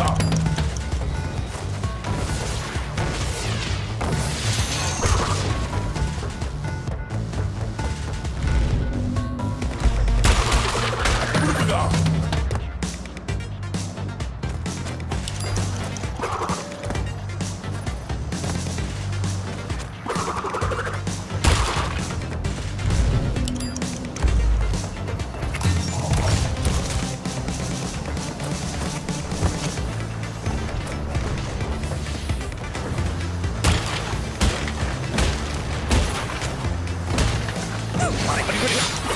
Stop! Good enough.